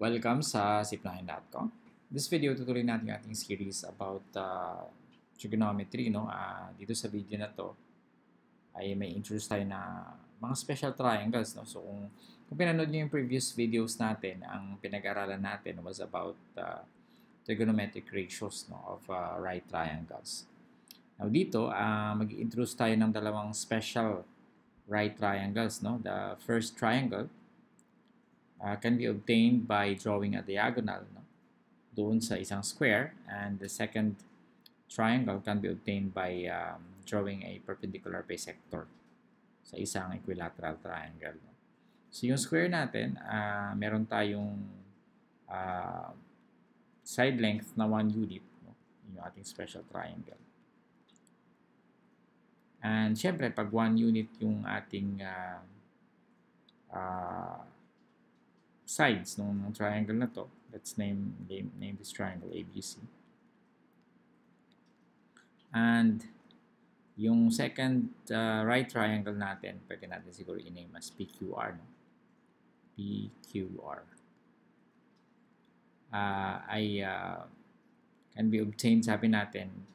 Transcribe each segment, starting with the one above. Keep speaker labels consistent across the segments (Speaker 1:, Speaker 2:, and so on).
Speaker 1: Welcome sa zip9.com. This video, tutuloy natin ang ating series about uh, trigonometry. No? Uh, dito sa video na to, ay may introduce tayo na mga special triangles. No? So, kung, kung pinanood nyo yung previous videos natin, ang pinag-aralan natin was about uh, trigonometric ratios no, of uh, right triangles. Now, dito, uh, mag-introduce tayo ng dalawang special right triangles. No? The first triangle, uh, can be obtained by drawing a diagonal no? doon sa isang square and the second triangle can be obtained by um, drawing a perpendicular bisector sa isang equilateral triangle. No? So yung square natin, uh, meron tayong uh, side length na 1 unit, no? yung ating special triangle. And syempre, pag 1 unit yung ating uh, uh, sides ng, triangle na to. Let's name, name, name this triangle ABC. And yung second uh, right triangle natin, pwede natin siguro i-name as PQR. No? PQR. Uh, ay uh, can be obtained, sabi natin,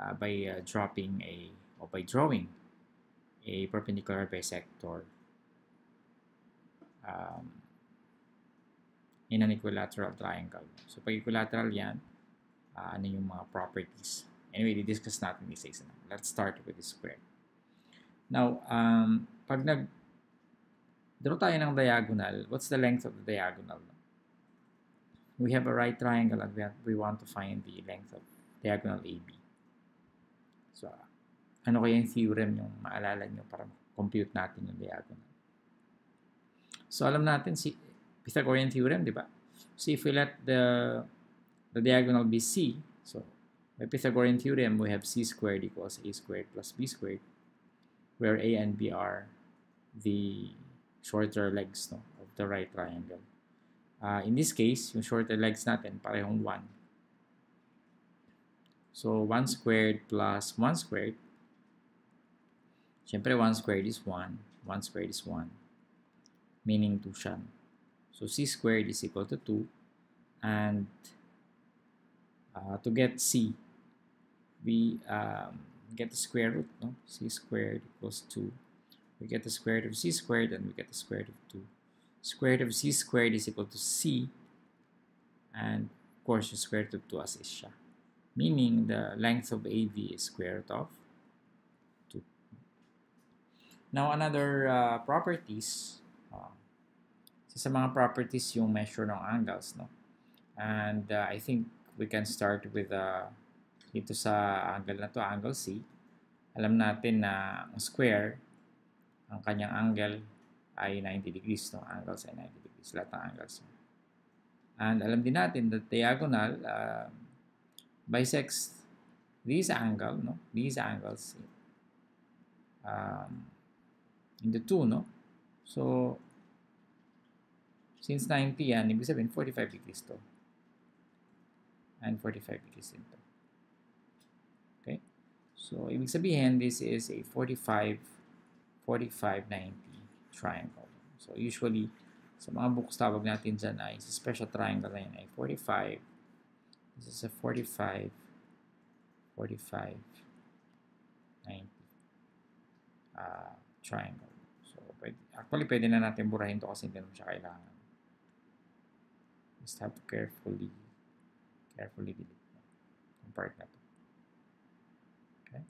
Speaker 1: uh, by uh, dropping a, or by drawing a perpendicular bisector um, in an equilateral triangle. So, pag equilateral yan, uh, ano yung mga properties. Anyway, di-discuss natin isa-isa na. Let's start with the square. Now, um, pag nag draw tayo ng diagonal, what's the length of the diagonal? We have a right triangle and we, have, we want to find the length of diagonal AB. So, ano kaya yung theorem yung maalala nyo para compute natin yung diagonal? So, alam natin si Pythagorean theorem, di ba? So if we let the, the diagonal be c, so by Pythagorean theorem, we have c squared equals a squared plus b squared, where a and b are the shorter legs no, of the right triangle. Uh, in this case, yung shorter legs natin, parehong 1. So, 1 squared plus 1 squared. Siyempre, 1 squared is 1. 1 squared is 1. Meaning 2 siya. So c squared is equal to 2. And uh, to get c, we um, get the square root. No? c squared equals 2. We get the square root of c squared and we get the square root of 2. Square root of c squared is equal to c. And of course, the square root of 2 as is siya. Meaning the length of AV is square root of 2. Now, another uh, properties sa mga properties yung measure ng angles, no? And uh, I think we can start with uh, dito sa angle na to, angle C. Alam natin na ang square, ang kanyang angle ay 90 degrees, no? Angles ay 90 degrees, lahat ng angles. And alam din natin that diagonal uh, bisects these angle, no? These angles um, in the two, no? So, Since 90 yan, ibig sabihin 45 degrees to. And 45 degrees din to. Okay? So, ibig sabihin, this is a 45, 45, 90 triangle. So, usually, sa mga books tawag natin dyan ay sa special triangle na yun ay 45. This is a 45, 45, 90 uh, triangle. So, pwede, actually, pwede na natin burahin to kasi hindi naman siya kailangan. Just have to carefully, carefully delete yung part na to. Okay?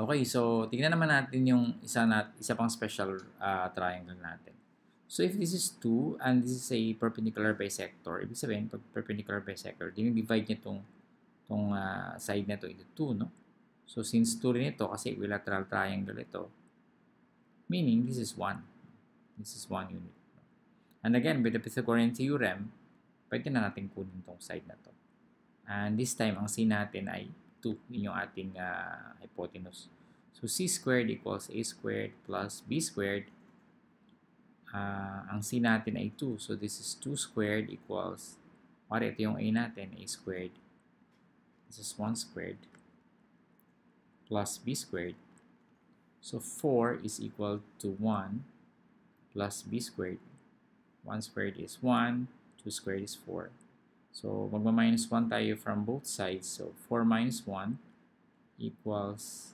Speaker 1: Okay, so tingnan naman natin yung isa, na, isa pang special uh, triangle natin. So if this is 2 and this is a perpendicular bisector, ibig sabihin, pag perpendicular bisector, dinidivide niya itong tong, uh, side na to into 2, no? So since 2 rin ito, kasi equilateral triangle ito, meaning this is 1. This is 1 unit. And again, with the Pythagorean theorem, pwede na natin kunin tong side na to. And this time, ang c natin ay 2, yun yung ating uh, hypotenuse. So, c squared equals a squared plus b squared. Uh, ang c natin ay 2. So, this is 2 squared equals, or ito yung a natin, a squared. This is 1 squared plus b squared. So, 4 is equal to 1 plus b squared 1 squared is 1, 2 squared is 4. So, magma-minus 1 tayo from both sides. So, 4 minus 1 equals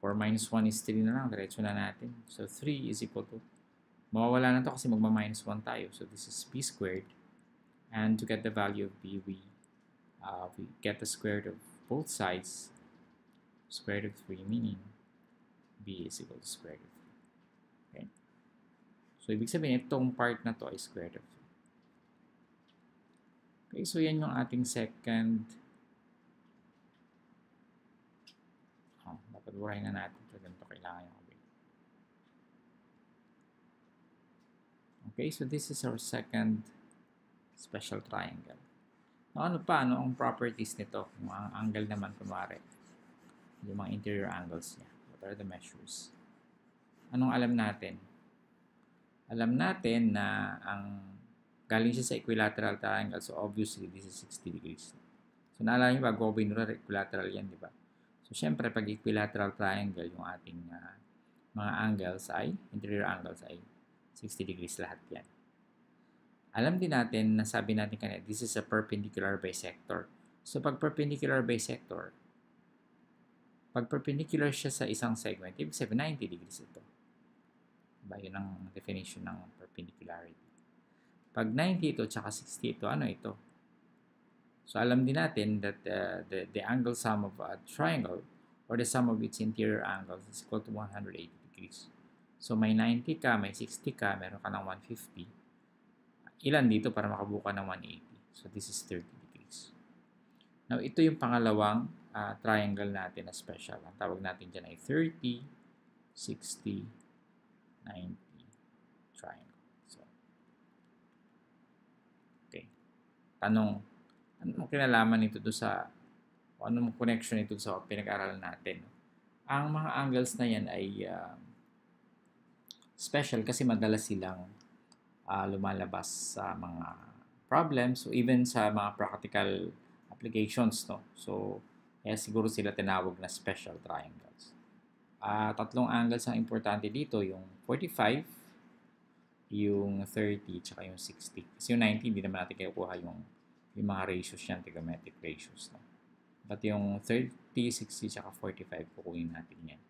Speaker 1: 4 minus 1 is 3 na lang. Diretso na natin. So, 3 is equal to mawawala na to kasi magma-minus 1 tayo. So, this is b squared. And to get the value of b, we, uh, we get the square root of both sides. Square root of 3 meaning b is equal to square root of 3. Okay? So, ibig sabihin, itong part na to ay square root of 3. Okay, so yan yung ating second Pagurahin na natin ito. Ganito kailangan yung gawin. Okay, so this is our second special triangle. Now, ano pa? Ano ang properties nito? Yung ang angle naman, kumari. Yung mga interior angles niya. What are the measures? Anong alam natin? Alam natin na ang galing siya sa equilateral triangle. So, obviously, this is 60 degrees. So, naalala nyo, bago binura, equilateral yan, di ba? So, syempre, pag equilateral triangle, yung ating uh, mga angles ay, interior angles ay 60 degrees lahat yan. Alam din natin, nasabi natin kanina, this is a perpendicular bisector. So, pag perpendicular bisector, pag perpendicular siya sa isang segment, ibig sabihin 90 degrees ito. Diba? Yun ang definition ng perpendicularity. Pag 90 ito, tsaka 60 ito, ano ito? So alam din natin that uh, the, the angle sum of a triangle or the sum of its interior angles is equal to 180 degrees. So may 90 ka, may 60 ka, meron ka ng 150. Ilan dito para makabuka ng 180? So this is 30 degrees. Now ito yung pangalawang uh, triangle natin na special. Ang tawag natin dyan ay 30, 60, 90 triangle. So, okay. Tanong, ano kinalaman nito do sa o anong connection nito sa pinag-aralan natin. Ang mga angles na yan ay uh, special kasi madalas silang uh, lumalabas sa mga problems so even sa mga practical applications no so kaya siguro sila tinawag na special triangles uh, tatlong angles ang importante dito yung 45 yung 30 tsaka yung 60 kasi yung 90 hindi naman natin kukuha yung yung mga ratios yan, trigonometric ratios. No? But yung 30, 60, tsaka 45, kukunin natin yan.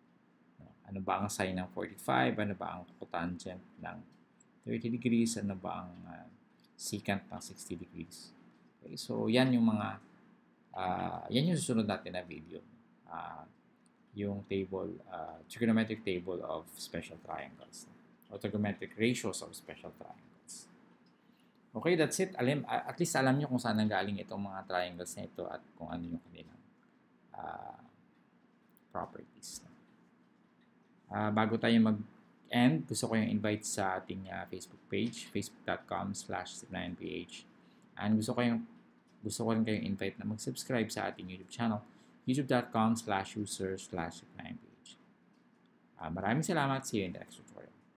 Speaker 1: No? Ano ba ang sine ng 45? Ano ba ang cotangent ng 30 degrees? Ano ba ang uh, secant ng 60 degrees? Okay, so, yan yung mga, uh, yan yung susunod natin na video. Uh, yung table, uh, trigonometric table of special triangles. Or trigonometric ratios of special triangles. Okay, that's it. Alam, at least alam nyo kung saan nanggaling itong mga triangles na ito at kung ano yung kanilang uh, properties. Uh, bago tayo mag-end, gusto ko yung invite sa ating uh, Facebook page, facebook.com slash ph And gusto ko yung gusto ko rin kayong invite na mag-subscribe sa ating YouTube channel, youtube.com slash user slash ph Uh, maraming salamat. See you in the next.